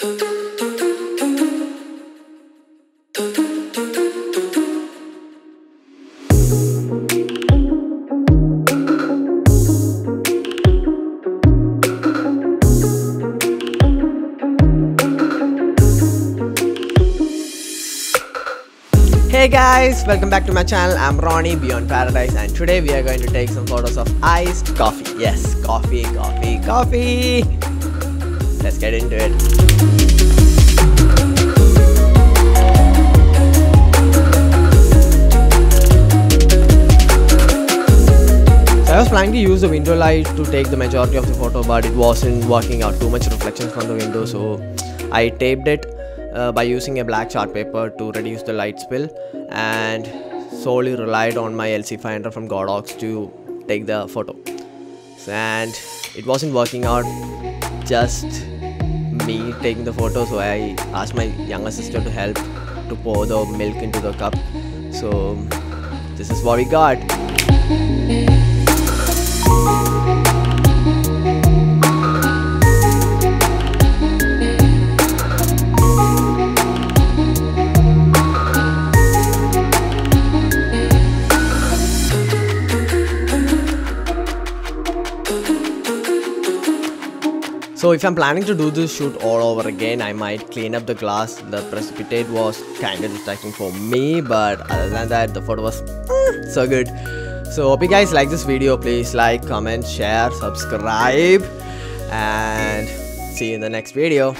Hey guys, welcome back to my channel. I'm Ronnie Beyond Paradise, and today we are going to take some photos of iced coffee. Yes, coffee, coffee, coffee. Let's get into it. I was planning to use the window light to take the majority of the photo, but it wasn't working out. Too much reflection from the window, so I taped it uh, by using a black chart paper to reduce the light spill, and solely relied on my LC finder from Godox to take the photo. And it wasn't working out. Just me taking the photo, so I asked my younger sister to help to pour the milk into the cup. So this is what we got. So if I'm planning to do this shoot all over again, I might clean up the glass. The precipitate was kind of distracting for me, but other than that, the photo was eh, so good. So hope you guys like this video. Please like, comment, share, subscribe, and see you in the next video.